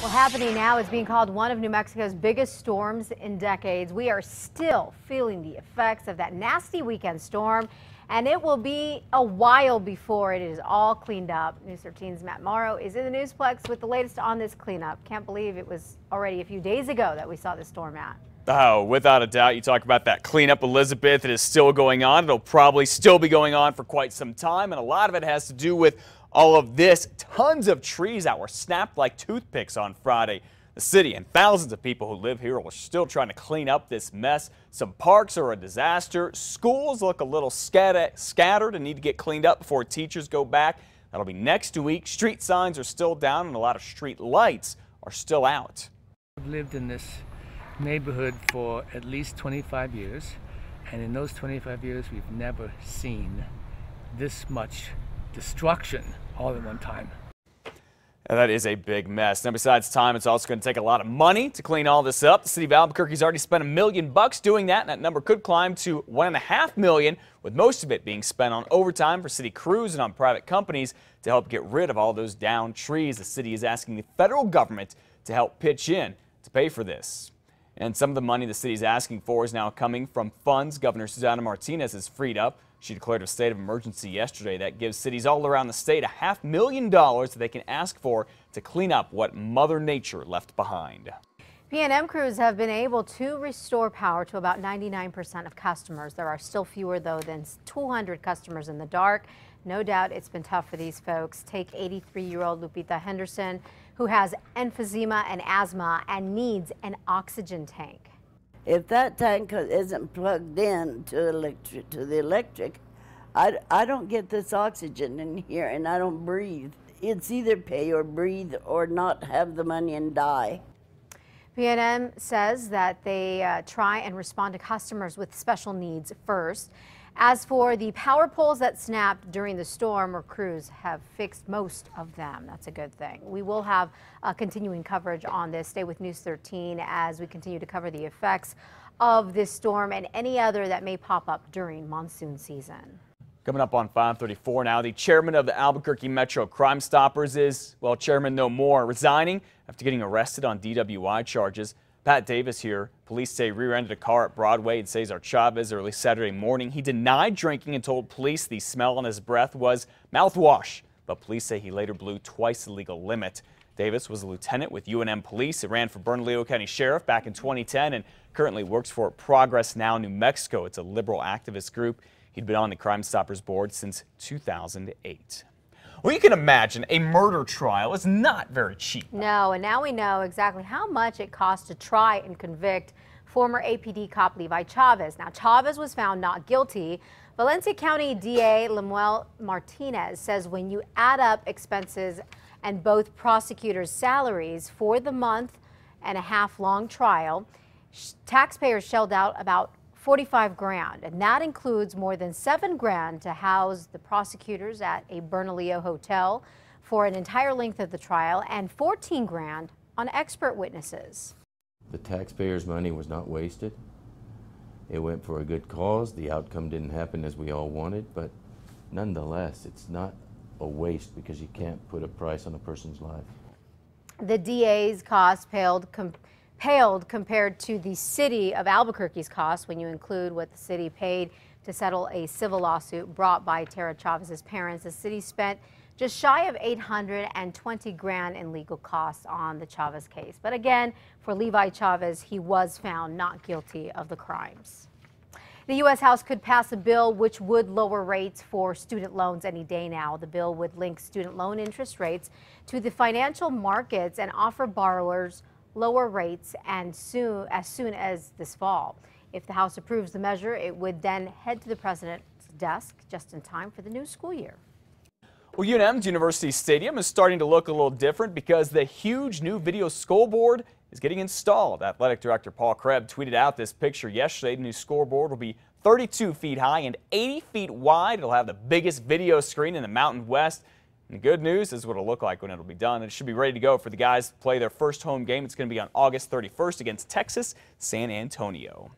Well, happening now is being called one of New Mexico's biggest storms in decades. We are still feeling the effects of that nasty weekend storm, and it will be a while before it is all cleaned up. News 13's Matt Morrow is in the Newsplex with the latest on this cleanup. Can't believe it was already a few days ago that we saw this storm at. Oh, without a doubt. You talk about that cleanup, Elizabeth. It is still going on. It'll probably still be going on for quite some time, and a lot of it has to do with all of this. Tons of trees that were snapped like toothpicks on Friday. The city and thousands of people who live here are still trying to clean up this mess. Some parks are a disaster. Schools look a little scattered and need to get cleaned up before teachers go back. That'll be next week. Street signs are still down and a lot of street lights are still out. I've lived in this neighborhood for at least 25 years and in those 25 years we've never seen this much destruction all at one time. And that is a big mess. Now, besides time, it's also going to take a lot of money to clean all this up. The city of Albuquerque's already spent a million bucks doing that, and that number could climb to one and a half million, with most of it being spent on overtime for city crews and on private companies to help get rid of all those downed trees. The city is asking the federal government to help pitch in to pay for this. And some of the money the city is asking for is now coming from funds Governor Susana Martinez has freed up she declared a state of emergency yesterday that gives cities all around the state a half million dollars that they can ask for to clean up what Mother Nature left behind. PNM crews have been able to restore power to about 99% of customers. There are still fewer, though, than 200 customers in the dark. No doubt it's been tough for these folks. Take 83-year-old Lupita Henderson, who has emphysema and asthma and needs an oxygen tank. If that tank isn't plugged in to, electric, to the electric, I, I don't get this oxygen in here and I don't breathe. It's either pay or breathe or not have the money and die. PNM says that they uh, try and respond to customers with special needs first. As for the power poles that snapped during the storm, our crews have fixed most of them. That's a good thing. We will have uh, continuing coverage on this. Stay with News 13 as we continue to cover the effects of this storm and any other that may pop up during monsoon season. Coming up on 534 now, the chairman of the Albuquerque Metro Crime Stoppers is, well, Chairman No More, resigning after getting arrested on DWI charges. Pat Davis here. Police say rear-ended a car at Broadway and Cesar Chavez early Saturday morning. He denied drinking and told police the smell on his breath was mouthwash, but police say he later blew twice the legal limit. Davis was a lieutenant with UNM Police. He ran for Bernalillo County Sheriff back in 2010 and currently works for Progress Now New Mexico. It's a liberal activist group. He'd been on the Crime Stoppers board since 2008. Well, you can imagine a murder trial is not very cheap. No, and now we know exactly how much it costs to try and convict former APD cop Levi Chavez. Now, Chavez was found not guilty. Valencia County DA Lemuel Martinez says when you add up expenses and both prosecutors' salaries for the month and a half long trial, taxpayers shelled out about 45 grand, and that includes more than seven grand to house the prosecutors at a Bernalillo hotel for an entire length of the trial and 14 grand on expert witnesses. The taxpayers' money was not wasted. It went for a good cause. The outcome didn't happen as we all wanted, but nonetheless, it's not a waste because you can't put a price on a person's life. The DA's cost paled paled compared to the city of Albuquerque's costs when you include what the city paid to settle a civil lawsuit brought by Tara Chavez's parents. The city spent just shy of 820 grand in legal costs on the Chavez case. But again, for Levi Chavez, he was found not guilty of the crimes. The U.S. House could pass a bill which would lower rates for student loans any day now. The bill would link student loan interest rates to the financial markets and offer borrowers lower rates and soon, as soon as this fall. If the House approves the measure, it would then head to the president's desk just in time for the new school year. Well, UNM's University Stadium is starting to look a little different because the huge new video scoreboard is getting installed. Athletic Director Paul Krebs tweeted out this picture yesterday. The new scoreboard will be 32 feet high and 80 feet wide. It'll have the biggest video screen in the Mountain West. And the good news is what it'll look like when it'll be done. It should be ready to go for the guys to play their first home game. It's going to be on August 31st against Texas San Antonio.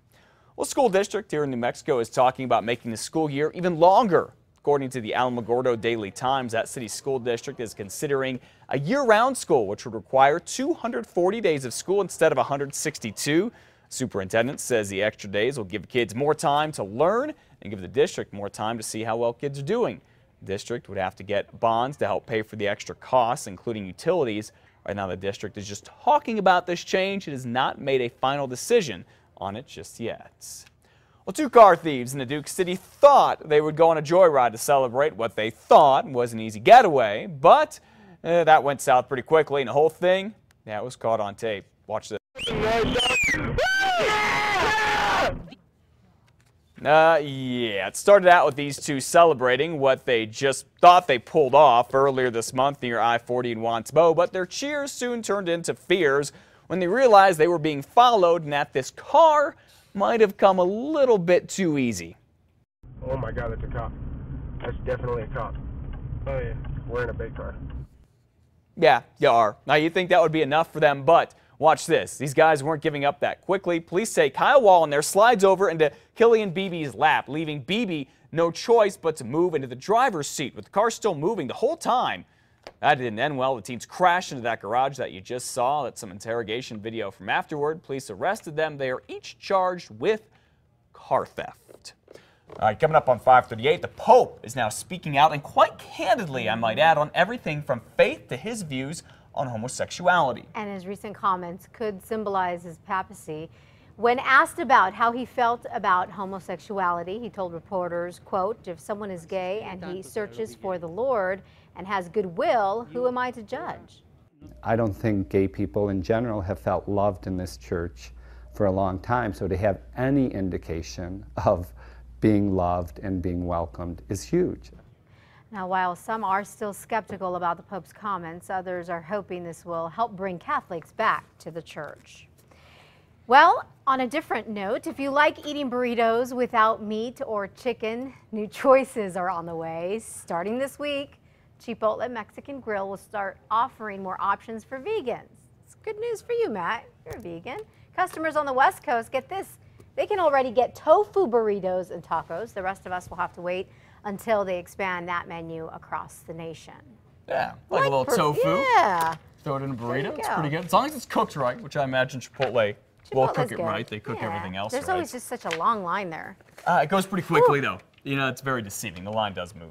Well, school district here in New Mexico is talking about making the school year even longer. According to the Alamogordo Daily Times, that city school district is considering a year-round school, which would require 240 days of school instead of 162. Superintendent says the extra days will give kids more time to learn and give the district more time to see how well kids are doing. District would have to get bonds to help pay for the extra costs, including utilities. Right now, the district is just talking about this change. It has not made a final decision on it just yet. Well, two car thieves in the Duke City thought they would go on a joyride to celebrate what they thought was an easy getaway, but uh, that went south pretty quickly, and the whole thing, yeah, it was caught on tape. Watch this. Uh, yeah, it started out with these two celebrating what they just thought they pulled off earlier this month near I-40 in Juan Tabo, but their cheers soon turned into fears when they realized they were being followed and that this car might have come a little bit too easy. Oh my god, that's a cop. That's definitely a cop. Oh yeah. We're in a big car. Yeah, you are. Now you think that would be enough for them, but watch this. These guys weren't giving up that quickly. Police say Kyle Wall in there slides over into Killian Beebe's lap, leaving Beebe no choice but to move into the driver's seat with the car still moving the whole time. That didn't end well. The teens crashed into that garage that you just saw. That's some interrogation video from afterward. Police arrested them. They are each charged with car theft. All right, coming up on 538, the Pope is now speaking out, and quite candidly, I might add, on everything from faith to his views on homosexuality. And his recent comments could symbolize his papacy. When asked about how he felt about homosexuality, he told reporters, quote, if someone is gay and he searches for the Lord and has goodwill, who am I to judge? I don't think gay people in general have felt loved in this church for a long time, so to have any indication of being loved and being welcomed is huge. Now, while some are still skeptical about the Pope's comments, others are hoping this will help bring Catholics back to the church. Well, on a different note, if you like eating burritos without meat or chicken, new choices are on the way. Starting this week, Chipotle Mexican Grill will start offering more options for vegans. It's good news for you, Matt. You're a vegan. Customers on the West Coast, get this, they can already get tofu burritos and tacos. The rest of us will have to wait until they expand that menu across the nation. Yeah, like, a little tofu. Yeah. Throw it in a burrito. It's pretty good. As long as it's cooked right, which I imagine Chipotle will cook it good. right. They cook Yeah. everything else There's right. always just such a long line there. Uh, it goes pretty quickly, though. You know, it's very deceiving. The line does move.